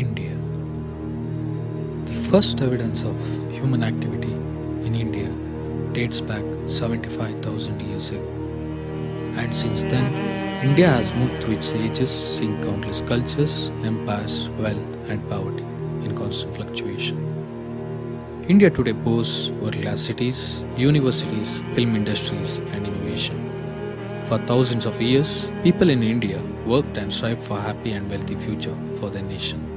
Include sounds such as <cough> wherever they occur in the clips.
India. The first evidence of human activity in India dates back 75,000 years ago. And since then, India has moved through its ages, seeing countless cultures, empires, wealth, and poverty in constant fluctuation. India today boasts world class cities, universities, film industries, and innovation. For thousands of years, people in India worked and strived for a happy and wealthy future for their nation.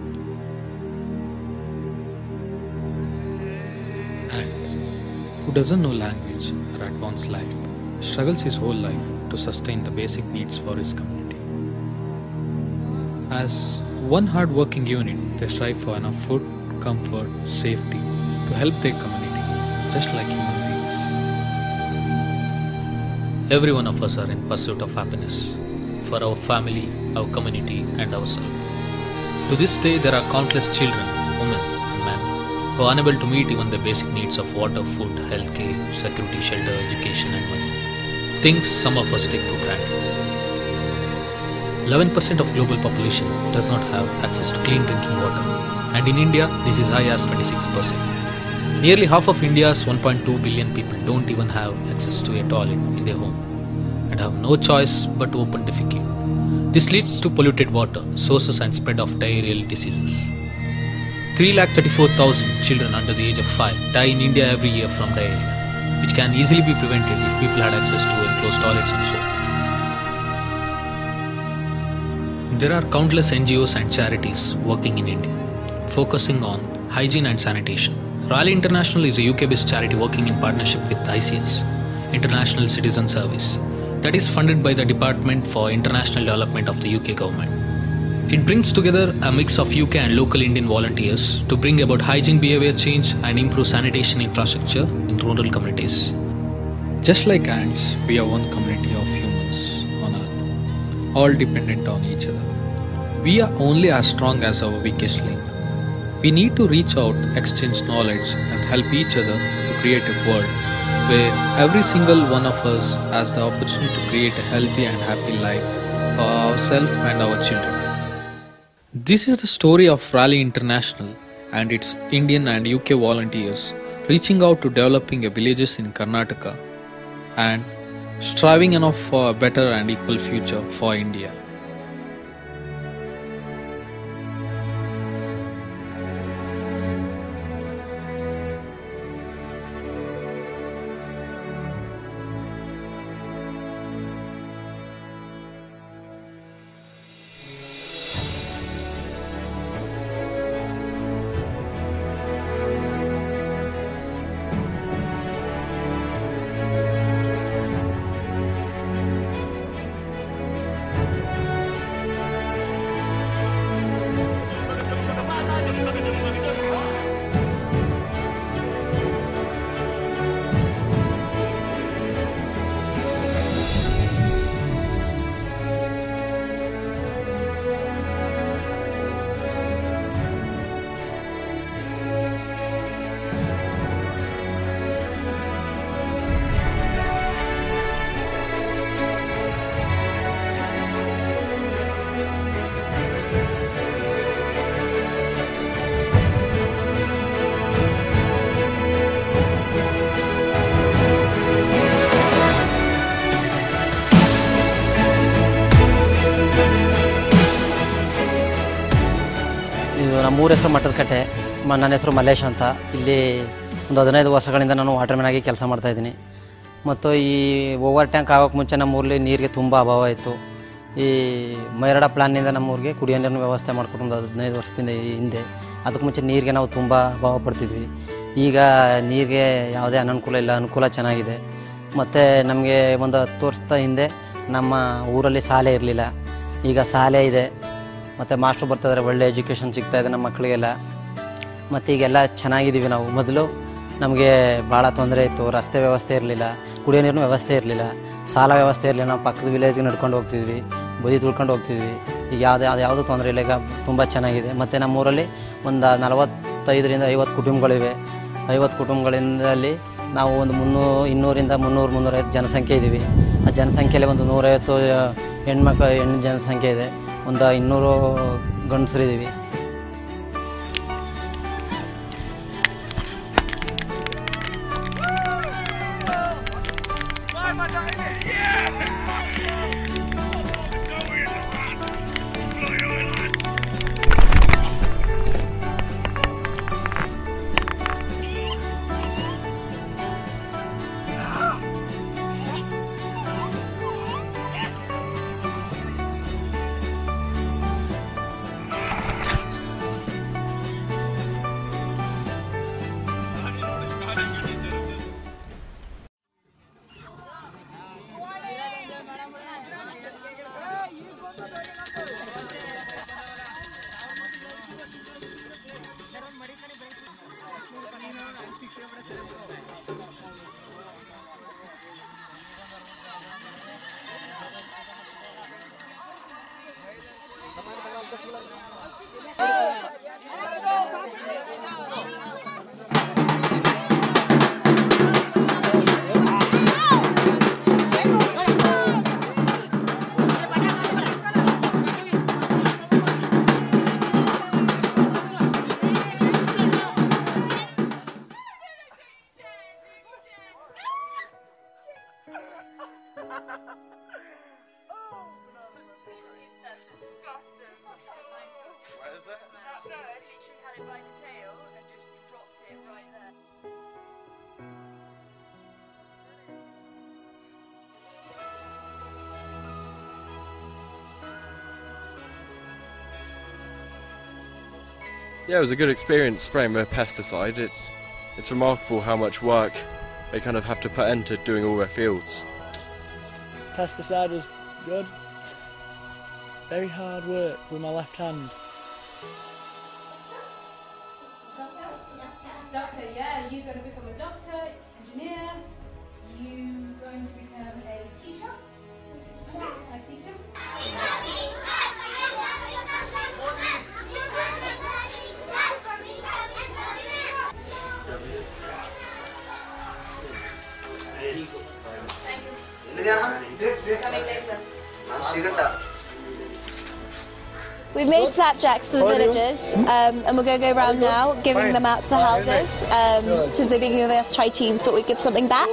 Who doesn't know language or life struggles his whole life to sustain the basic needs for his community. As one hard working unit, they strive for enough food, comfort, safety to help their community, just like human beings. Every one of us are in pursuit of happiness for our family, our community, and ourselves. To this day, there are countless children, who are unable to meet even the basic needs of water, food, healthcare, security, shelter, education, and money. Things some of us take for granted. 11% of global population does not have access to clean drinking water, and in India, this is high as 26%. Nearly half of India's 1.2 billion people don't even have access to a toilet in their home and have no choice but to open defecate. This leads to polluted water, sources and spread of diarrheal diseases. 3,34,000 children under the age of 5 die in India every year from diarrhea, which can easily be prevented if people had access to enclosed toilets and so. On. There are countless NGOs and charities working in India, focusing on hygiene and sanitation. Raleigh International is a UK based charity working in partnership with ICS, International Citizen Service, that is funded by the Department for International Development of the UK government. It brings together a mix of UK and local Indian volunteers to bring about hygiene behavior change and improve sanitation infrastructure in rural communities. Just like ants, we are one community of humans on earth, all dependent on each other. We are only as strong as our weakest link. We need to reach out, exchange knowledge, and help each other to create a world where every single one of us has the opportunity to create a healthy and happy life for ourselves and our children. This is the story of Raleigh International and its Indian and UK volunteers reaching out to developing villages in Karnataka and striving enough for a better and equal future for India. ನಮ್ಮೂರ ಹೆಸರು ಮಠದ ಕಟ್ಟೆ ನನ್ನ ಹೆಸರು ಮಲ್ಲೇಶ್ ಅಂತ. ಇಲ್ಲಿ ಒಂದು ಹದಿನೈದು ವರ್ಷಗಳಿಂದ ನಾನು ವಾಟರ್ಮ್ಯಾನ್ ಆಗಿ ಕೆಲಸ ಮಾಡ್ತಾ ಇದ್ದೀನಿ. ಮತ್ತು ಈ ಓವರ್ ಟ್ಯಾಂಕ್ ಆಗೋಕ್ಕೆ ಮುಂಚೆ ನಮ್ಮೂರಲ್ಲಿ ನೀರಿಗೆ ತುಂಬ ಅಭಾವ ಇತ್ತು. ಈ ಮೈರಡ ಪ್ಲಾನ್ನಿಂದ ನಮ್ಮೂರಿಗೆ ಕುಡಿಯೋ ನೀರಿನ ವ್ಯವಸ್ಥೆ ಮಾಡಿಕೊಟ್ಟು ಒಂದು ಹದಿನೈದು ವರ್ಷದಿಂದ ಹಿಂದೆ. ಅದಕ್ಕೆ ಮುಂಚೆ ನೀರಿಗೆ ನಾವು ತುಂಬ ಅಭಾವ ಪಡ್ತಿದ್ವಿ. ಈಗ ನೀರಿಗೆ ಯಾವುದೇ ಅನನುಕೂಲ ಇಲ್ಲ, ಅನುಕೂಲ ಚೆನ್ನಾಗಿದೆ. ಮತ್ತು ನಮಗೆ ಒಂದು ಹತ್ತು ವರ್ಷದ ಹಿಂದೆ ನಮ್ಮ ಊರಲ್ಲಿ ಶಾಲೆ ಇರಲಿಲ್ಲ. ಈಗ ಶಾಲೆ ಇದೆ. ಮತ್ತು ಮಾಸ್ಟ್ರು ಬರ್ತಿದ್ದಾರೆ ಒಳ್ಳೆ ಎಜುಕೇಷನ್ ಸಿಗ್ತಾ ಇದೆ ನಮ್ಮ ಮಕ್ಕಳಿಗೆಲ್ಲ. ಮತ್ತು ಈಗೆಲ್ಲ ಚೆನ್ನಾಗಿದ್ದೀವಿ ನಾವು. ಮೊದಲು ನಮಗೆ ಭಾಳ ತೊಂದರೆ ಇತ್ತು. ರಸ್ತೆ ವ್ಯವಸ್ಥೆ ಇರಲಿಲ್ಲ, ಕುಡಿಯೋ ನೀರಿನ ವ್ಯವಸ್ಥೆ ಇರಲಿಲ್ಲ. ಸಾಲ ವ್ಯವಸ್ಥೆ ಇರಲಿಲ್ಲ. ನಾವು ಪಕ್ಕದ ವಿಲೇಜ್ಗೆ ನಡ್ಕೊಂಡು ಹೋಗ್ತಿದ್ವಿ. ಬದಿ ತುಳ್ಕೊಂಡು ಹೋಗ್ತಿದ್ವಿ. ಈಗ ಯಾವುದೇ ಅದು ಯಾವುದೂ ತೊಂದರೆ ಇಲ್ಲ. ಈಗ ತುಂಬ ಚೆನ್ನಾಗಿದೆ. ಮತ್ತು ನಮ್ಮೂರಲ್ಲಿ ಒಂದು ನಲವತ್ತೈದರಿಂದ ಐವತ್ತು ಕುಟುಂಬಗಳಿವೆ. ಐವತ್ತು ಕುಟುಂಬಗಳಿಂದಲ್ಲಿ ನಾವು ಒಂದು ಮುನ್ನೂರು ಇನ್ನೂರಿಂದ ಮುನ್ನೂರು ಮುನ್ನೂರೈವತ್ತು ಜನಸಂಖ್ಯೆ ಇದ್ದೀವಿ ಆ ಜನಸಂಖ್ಯೆಯಲ್ಲಿ ಒಂದು ನೂರೈವತ್ತು ಹೆಣ್ಮಕ್ಳು ಹೆಣ್ಣು ಜನಸಂಖ್ಯೆ ಇದೆ. ಒಂದು ಇನ್ನೂರು ಗಂಡಸರಿದ್ದೀವಿ. Yeah, it was a good experience spraying with pesticide. It's it's remarkable how much work they kind of have to put into doing all their fields. Pesticide was good. Very hard work with my left hand. Doctor, yeah, you're going to become a doctor, engineer, you We've made flapjacks for the villagers, um, and we're going to go around now, giving them out to the houses. Um, since they've been giving us chai tea, we thought we'd give something back,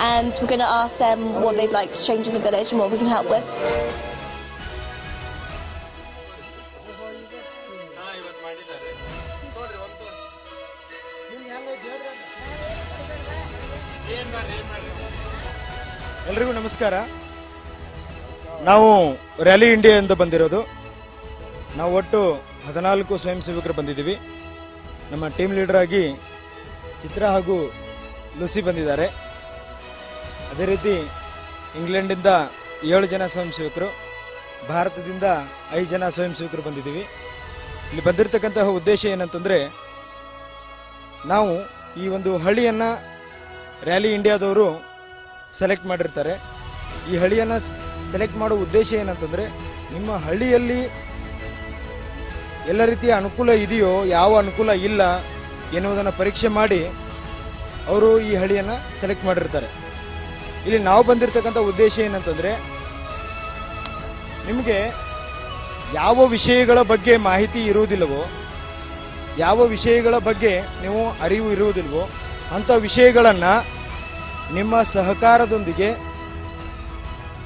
and we're going to ask them what they'd like to change in the village and what we can help with. ಎಲ್ರಿಗೂ ನಮಸ್ಕಾರ ನಾವು rally ಇಂಡಿಯಾದಿಂದ ಬಂದಿರೋದು. ನಾವು ಒಟ್ಟು ಹದಿನಾಲ್ಕು ಸ್ವಯಂ ಸೇವಕರು ಬಂದಿದ್ದೀವಿ. ನಮ್ಮ ಟೀಮ್ ಲೀಡರ್ ಆಗಿ ಚಿತ್ರ ಹಾಗೂ ಲುಸಿ ಬಂದಿದ್ದಾರೆ. ಅದೇ ರೀತಿ ಇಂಗ್ಲೆಂಡಿಂದ ಏಳು ಜನ ಸ್ವಯಂ ಸೇವಕರು, ಭಾರತದಿಂದ ಐದು ಜನ ಸ್ವಯಂ ಸೇವಕರು ಬಂದಿದ್ದೀವಿ. ಇಲ್ಲಿ ಬಂದಿರತಕ್ಕಂತಹ ಉದ್ದೇಶ ಏನಂತಂದರೆ, ನಾವು ಈ ಒಂದು ಹಳ್ಳಿಯನ್ನು ರ್ಯಾಲಿ ಇಂಡಿಯಾದವರು ಸೆಲೆಕ್ಟ್ ಮಾಡಿರ್ತಾರೆ. ಈ ಹಳ್ಳಿಯನ್ನು ಸೆಲೆಕ್ಟ್ ಮಾಡೋ ಉದ್ದೇಶ ಏನಂತಂದರೆ, ನಿಮ್ಮ ಹಳ್ಳಿಯಲ್ಲಿ ಎಲ್ಲ ರೀತಿಯ ಅನುಕೂಲ ಇದೆಯೋ, ಯಾವ ಅನುಕೂಲ ಇಲ್ಲ ಎನ್ನುವುದನ್ನು ಪರೀಕ್ಷೆ ಮಾಡಿ ಅವರು ಈ ಹಳ್ಳಿಯನ್ನು ಸೆಲೆಕ್ಟ್ ಮಾಡಿರ್ತಾರೆ. ಇಲ್ಲಿ ನಾವು ಬಂದಿರತಕ್ಕಂಥ ಉದ್ದೇಶ ಏನಂತಂದರೆ, ನಿಮಗೆ ಯಾವ ವಿಷಯಗಳ ಬಗ್ಗೆ ಮಾಹಿತಿ ಇರುವುದಿಲ್ಲವೋ, ಯಾವ ವಿಷಯಗಳ ಬಗ್ಗೆ ನೀವು ಅರಿವು ಇರುವುದಿಲ್ವೋ ಅಂಥ ವಿಷಯಗಳನ್ನು ನಿಮ್ಮ ಸಹಕಾರದೊಂದಿಗೆ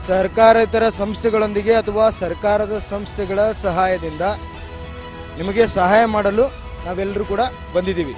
ಸರ್ಕಾರೇತರ ಸಂಸ್ಥೆಗಳೊಂದಿಗೆ ಅಥವಾ ಸರ್ಕಾರದ ಸಂಸ್ಥೆಗಳ ಸಹಾಯದಿಂದ ನಿಮಗೆ ಸಹಾಯ ಮಾಡಲು ನಾವೆಲ್ಲರೂ ಕೂಡ ಬಂದಿದ್ದೀವಿ.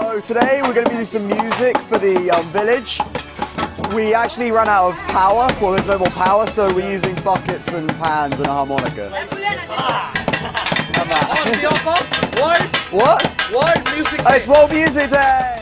So today we're going to be doing some music for the um, village. We actually ran out of power. Well, there's no more power, so we're using buckets and pans and a harmonica. And that. what? World Music Day. it's World Music Day.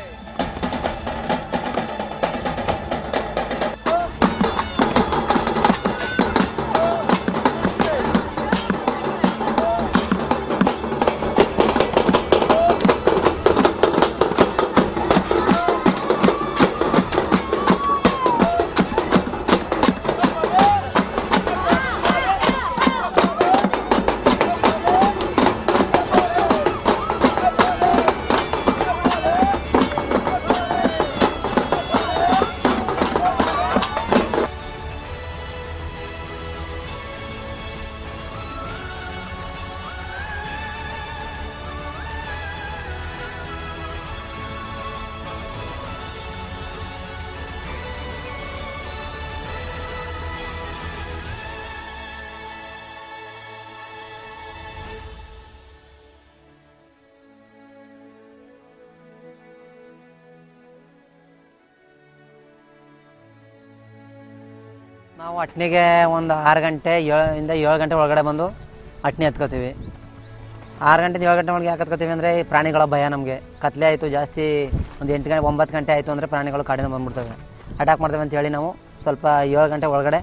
ನಾವು ಅಟ್ನಿಗೆ ಒಂದು ಆರು ಗಂಟೆ ಏಳಿಂದ ಏಳು ಗಂಟೆ ಒಳಗಡೆ ಬಂದು ಅಟ್ನಿ ಹತ್ಕೋತೀವಿ ಆರು ಗಂಟೆಯಿಂದ ಏಳು ಗಂಟೆ ಒಳಗೆ ಯಾಕೆ ಹತ್ಕೋತೀವಿ ಅಂದರೆ ಪ್ರಾಣಿಗಳ ಭಯ ನಮಗೆ. ಕತ್ಲೆ ಆಯಿತು, ಜಾಸ್ತಿ ಒಂದು ಎಂಟು ಗಂಟೆ, ಒಂಬತ್ತು ಗಂಟೆ ಆಯಿತು ಅಂದರೆ ಪ್ರಾಣಿಗಳು ಕಾಡಿನ ಬಂದ್ಬಿಡ್ತವೆ. ಅಟ್ಯಾಕ್ ಮಾಡ್ತವೆ ಅಂತೇಳಿ ನಾವು ಸ್ವಲ್ಪ ಏಳು ಗಂಟೆ ಒಳಗಡೆ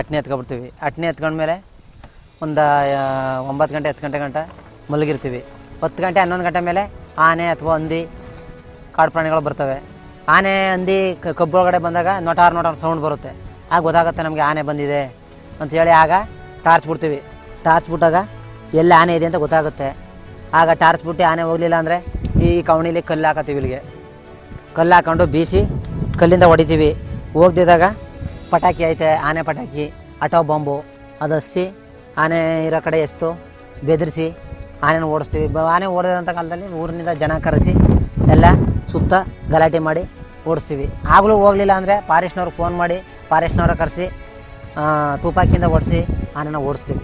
ಅಟ್ನಿ ಹತ್ಕೊಬಿಡ್ತೀವಿ ಅಟ್ನಿ ಎತ್ಕೊಂಡ್ಮೇಲೆ ಒಂದು ಒಂಬತ್ತು ಗಂಟೆ, ಹತ್ತು ಗಂಟೆ ಗಂಟ ಮಲಗಿರ್ತೀವಿ. ಹತ್ತು ಗಂಟೆ, ಹನ್ನೊಂದು ಗಂಟೆ ಮೇಲೆ ಆನೆ ಅಥವಾ ಹಂದಿ, ಕಾಡು ಪ್ರಾಣಿಗಳು ಬರ್ತವೆ. ಆನೆ, ಹಂದಿ ಕಬ್ಬು ಒಳಗಡೆ ಬಂದಾಗ ನೊಟಾರ್ ನೋಟಾರು ಸೌಂಡ್ ಬರುತ್ತೆ. ಆಗ ಗೊತ್ತಾಗುತ್ತೆ ನಮಗೆ ಆನೆ ಬಂದಿದೆ ಅಂತೇಳಿ ಆಗ ಟಾರ್ಚ್ ಬಿಡ್ತೀವಿ. ಟಾರ್ಚ್ ಬಿಟ್ಟಾಗ ಎಲ್ಲಿ ಆನೆ ಇದೆ ಅಂತ ಗೊತ್ತಾಗುತ್ತೆ. ಆಗ ಟಾರ್ಚ್ ಬಿಟ್ಟು ಆನೆ ಹೋಗಲಿಲ್ಲ ಅಂದರೆ ಈ ಕವಣಿಲಿ ಕಲ್ಲು ಹಾಕತ್ತೀವಿ ಇಲ್ಲಿಗೆ. ಕಲ್ಲು ಹಾಕೊಂಡು ಬೀಸಿ ಕಲ್ಲಿಂದ ಹೊಡಿತೀವಿ. ಹೋಗ್ದಿದ್ದಾಗ ಪಟಾಕಿ ಐತೆ, ಆನೆ ಪಟಾಕಿ, ಆಟೋ ಬಾಂಬು, ಅದು ಹಸಿ ಆನೆ ಇರೋ ಕಡೆ ಎಸ್ತು, ಬೆದರಿಸಿ ಆನೆನ ಓಡಿಸ್ತೀವಿ. ಬ, ಆನೆ ಓಡಿದಂಥ ಕಾಲದಲ್ಲಿ ಊರಿನಿಂದ ಜನ ಕರೆಸಿ ಎಲ್ಲ ಸುತ್ತ ಗಲಾಟೆ ಮಾಡಿ ಓಡಿಸ್ತೀವಿ. ಆಗಲೂ ಹೋಗಲಿಲ್ಲ ಅಂದರೆ ಫಾರೆಸ್ಟ್ನವ್ರಿಗೆ ಫೋನ್ ಮಾಡಿ ಫಾರೆಸ್ಟ್ನವ್ರ ಕರೆಸಿ ತುಪಾಕಿಯಿಂದ ಓಡಿಸಿ ಆನೆನ ಓಡಿಸ್ತೀವಿ.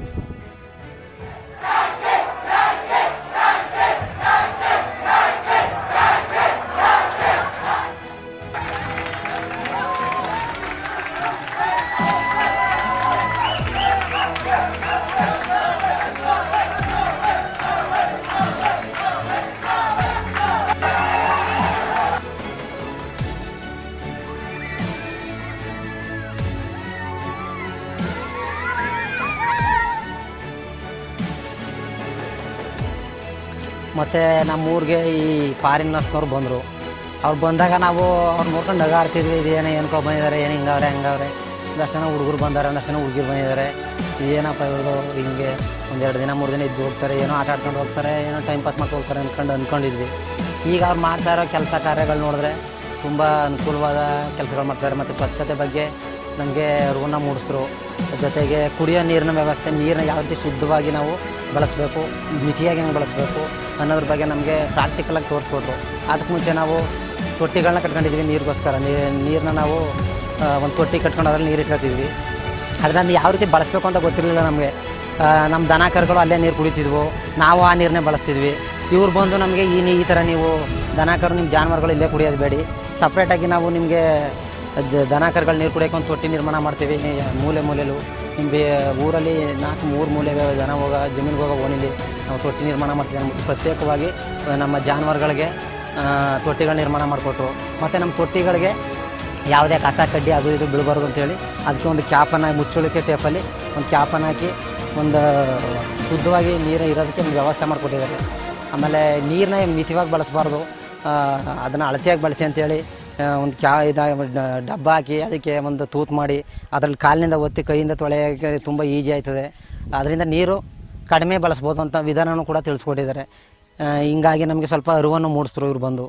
ಮತ್ತು ನಮ್ಮ ಊರಿಗೆ ಈ ಫಾರಿನರ್ಸ್ನವ್ರು ಬಂದರು. ಅವ್ರು ಬಂದಾಗ ನಾವು ಅವ್ರು ನೋಡ್ಕೊಂಡು ನಗಾಡ್ತಿದ್ವಿ ಇದೇನೋ ಏನಕ್ಕೋ ಬಂದಿದ್ದಾರೆ ಏನು ಹಿಂಗವ್ರೆ, ಹಂಗವ್ರೆ. ಒಂದಷ್ಟು ಜನ ಹುಡುಗರು ಬಂದಾರೆ ಒಂದಷ್ಟು ಜನ ಹುಡುಗಿರು ಬಂದಿದ್ದಾರೆ ಏನಪ್ಪ ಇವರು ಹಿಂಗೆ ಒಂದೆರಡು ದಿನ ಮೂರು ದಿನ ಇದ್ದು ಹೋಗ್ತಾರೆ, ಏನೋ ಆಟ ಆಡ್ಕೊಂಡು ಹೋಗ್ತಾರೆ, ಏನೋ ಟೈಮ್ ಪಾಸ್ ಮಾಡ್ಕೊಂಡು ಹೋಗ್ತಾರೆ ಅಂದ್ಕೊಂಡು ಅಂದ್ಕೊಂಡಿದ್ವಿ ಈಗ ಅವ್ರು ಮಾಡ್ತಾ ಇರೋ ಕೆಲಸ ಕಾರ್ಯಗಳು ನೋಡಿದ್ರೆ ತುಂಬ ಅನುಕೂಲವಾದ ಕೆಲಸಗಳು ಮಾಡ್ತಾರೆ ಮತ್ತು ಸ್ವಚ್ಛತೆ ಬಗ್ಗೆ ನಮಗೆ ಅರಿವನ್ನ ಮೂಡಿಸಿದ್ರು. ಜೊತೆಗೆ ಕುಡಿಯೋ ನೀರಿನ ವ್ಯವಸ್ಥೆ ನೀರನ್ನ ಯಾವ ರೀತಿ ಶುದ್ಧವಾಗಿ ನಾವು ಬಳಸಬೇಕು, ಮಿತಿಯಾಗಿ ನಾವು ಬಳಸಬೇಕು ಅನ್ನೋದ್ರ ಬಗ್ಗೆ ನಮಗೆ ಪ್ರಾಕ್ಟಿಕಲಾಗಿ ತೋರಿಸ್ಕೊಟ್ರು. ಅದಕ್ಕೆ ಮುಂಚೆ ನಾವು ತೊಟ್ಟಿಗಳನ್ನ ಕಟ್ಕೊಂಡಿದ್ವಿ ನೀರಿಗೋಸ್ಕರ. ನೀರನ್ನ ನಾವು ಒಂದು ತೊಟ್ಟಿ ಕಟ್ಕೊಂಡು ಅದರಲ್ಲಿ ನೀರು ಇಟ್ಕೊಳ್ತಿದ್ವಿ. ಅದನ್ನ ಯಾವ ರೀತಿ ಬಳಸಬೇಕು ಅಂತ ಗೊತ್ತಿರಲಿಲ್ಲ ನಮಗೆ. ನಮ್ಮ ದನ ಕರುಗಳು ಅಲ್ಲೇ ನೀರು ಕುಡಿತಿದ್ವು. ನಾವು ಆ ನೀರನ್ನೇ ಬಳಸ್ತಿದ್ವಿ. ಇವ್ರು ಬಂದು ನಮಗೆ ಈ ಈ ಥರ ನೀವು ದನ ಕರು ನಿಮ್ಮ ಜಾನುವಾರುಗಳು ಇಲ್ಲೇ ಕುಡಿಯೋದು ಬೇಡಿ. ಸಪ್ರೇಟಾಗಿ ನಾವು ನಿಮಗೆ ದನ ಕರುಗಳು ನೀರು ಕುಡಿಯೋಕೆ ಒಂದು ತೊಟ್ಟಿ ನಿರ್ಮಾಣ ಮಾಡ್ತೀವಿ. ಮೂಲೆ ಮೂಲೆಲು. ನಿಮಗೆ ಊರಲ್ಲಿ ನಾಲ್ಕು ಮೂರು ಮೂಲೆ ದನ ಹೋಗ, ಜಮೀನಿಗೆ ಹೋಗೋ ಓಣಿಲಿ ನಾವು ತೊಟ್ಟಿ ನಿರ್ಮಾಣ ಮಾಡ್ತೀವಿ. ನಮ್ಮ ಪ್ರತ್ಯೇಕವಾಗಿ ನಮ್ಮ ಜಾನುವಾರುಗಳಿಗೆ ತೊಟ್ಟಿಗಳ ನಿರ್ಮಾಣ ಮಾಡಿಕೊಟ್ರು. ಮತ್ತು ನಮ್ಮ ತೊಟ್ಟಿಗಳಿಗೆ ಯಾವುದೇ ಕಸ, ಕಡ್ಡಿ ಅದು ಇದು ಬೀಳಬಾರ್ದು ಅಂತೇಳಿ ಅದಕ್ಕೆ ಒಂದು ಕ್ಯಾಪನ್ನು, ಮುಚ್ಚಳಿಕೆ ಟೇಪಲ್ಲಿ ಒಂದು ಕ್ಯಾಪನ್ನು ಹಾಕಿ ಒಂದು ಶುದ್ಧವಾಗಿ ನೀರು ಇರೋದಕ್ಕೆ ಒಂದು ವ್ಯವಸ್ಥೆ ಮಾಡಿಕೊಟ್ಟಿದ್ದಾರೆ. ಆಮೇಲೆ ನೀರನ್ನ ಮಿತಿವಾಗಿ ಬಳಸಬಾರ್ದು. ಅದನ್ನು ಅಳತೆಯಾಗಿ ಬಳಸಿ ಅಂತೇಳಿ ಒಂದು ಕ್ಯಾ ಇದ ಡಬ್ಬ ಹಾಕಿ ಅದಕ್ಕೆ ಒಂದು ತೂತು ಮಾಡಿ ಅದರಲ್ಲಿ ಕಾಲಿನಿಂದ ಒತ್ತಿ ಕೈಯಿಂದ ತೊಳೆಯೋಕ್ಕೆ ತುಂಬ ಈಜಿ ಆಯ್ತದೆ ಅದರಿಂದ ನೀರು ಕಡಿಮೆ ಬಳಸ್ಬೋದು ಅಂತ ವಿಧಾನವೂ ಕೂಡ ತಿಳಿಸ್ಕೊಟ್ಟಿದ್ದಾರೆ ಹಿಂಗಾಗಿ ನಮಗೆ ಸ್ವಲ್ಪ ಅರಿವನ್ನು ಮೂಡಿಸಿದ್ರು ಇವ್ರು ಬಂದು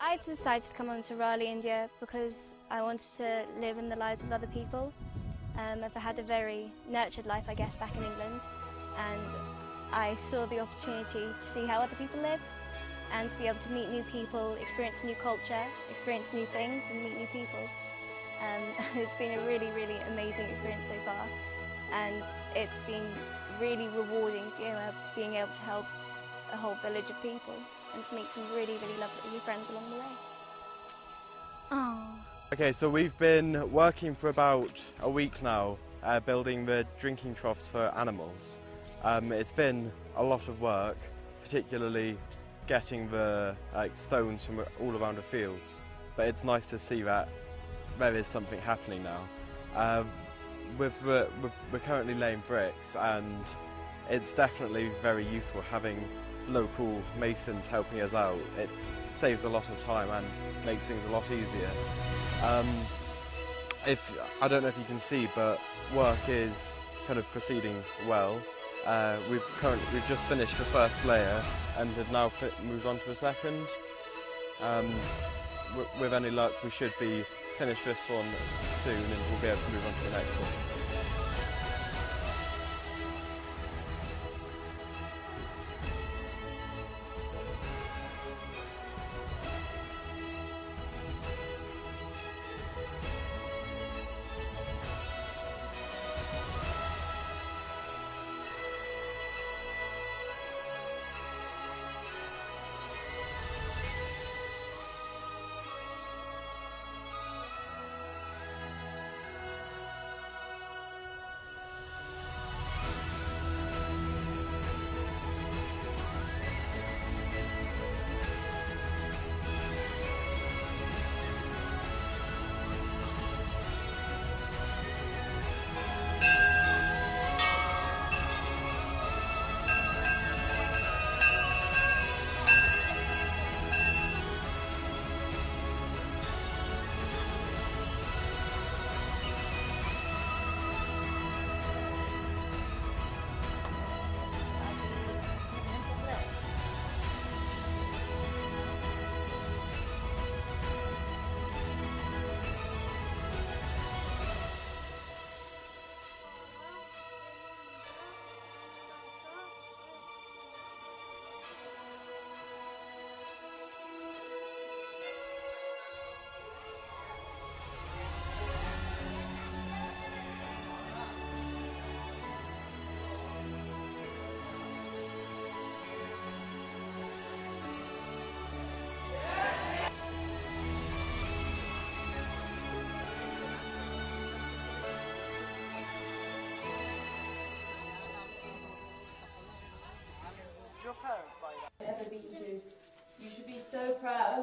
I decided to come on to Raleigh, India because I wanted to live in the lives of other people. Um, I've had a very nurtured life, I guess, back in England, and I saw the opportunity to see how other people lived and to be able to meet new people, experience new culture, experience new things, and meet new people. Um, <laughs> it's been a really, really amazing experience so far, and it's been really rewarding you know, being able to help a whole village of people and to meet some really, really lovely new friends along the way. Oh. Okay, so we've been working for about a week now, uh, building the drinking troughs for animals. Um, it's been a lot of work, particularly getting the like stones from all around the fields. But it's nice to see that there is something happening now. Um, with the, with, we're currently laying bricks, and it's definitely very useful having local masons helping us out. It saves a lot of time and makes things a lot easier. Um, if I don't know if you can see, but work is kind of proceeding well. Uh, we've currently we've just finished the first layer and have now fi- moved on to the second. Um, with any luck, we should be finished this one soon, and we'll be able to move on to the next one.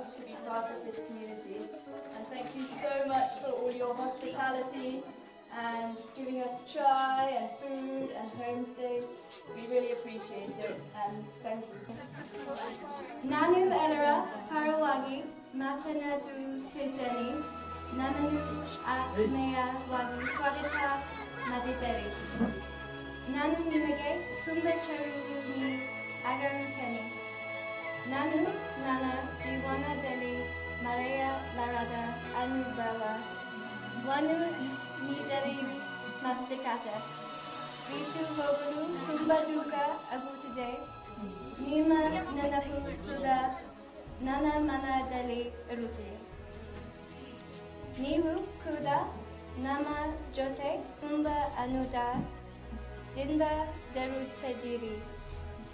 Proud to be part of this community. And thank you so much for all your hospitality and giving us chai and food and homestays. We really appreciate it and thank you. Nanu Elera Parawagi Matanadu Tideni Namanu Atmea Wagi Swagata Madideri Nanu Nimage Tumba Charuruni Agaruteni Nanu Nana Jiwana Deli Maria Larada Anubala Wanu Nideli Mastikata. Ritu Hoganu Tumba Duka Agutide Nima Nanapu Suda Nana Mana Deli Ruti Nihu Kuda Nama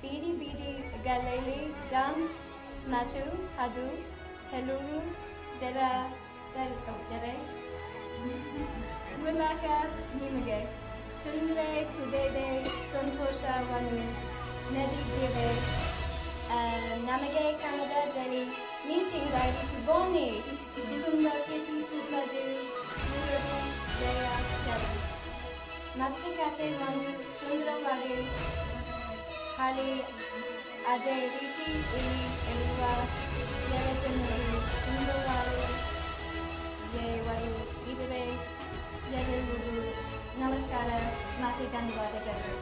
बीदी बीदी गलेली dance नाचू हादू हेलू जरा तर कौतरे मुलाक निम्गे तुंद्रे कुदे दे संतोष वनी नदी के दे नमगे कनाडा दली मीटिंग गाइड टू बोनी तुम्बा के तुम तुम्बा दे मुलाक जरा चल मस्ती करते हैं हम सुंदर hali adheriti ili eluwa ಎರಡನ್ನರು ತುಂಬುವರು ದೇವರು ಇದುವೇ ಎಲ್ಲರಿಗೂ ನಮಸ್ಕಾರ ಮಾಸಿ ಧನ್ಯವಾದಗಳು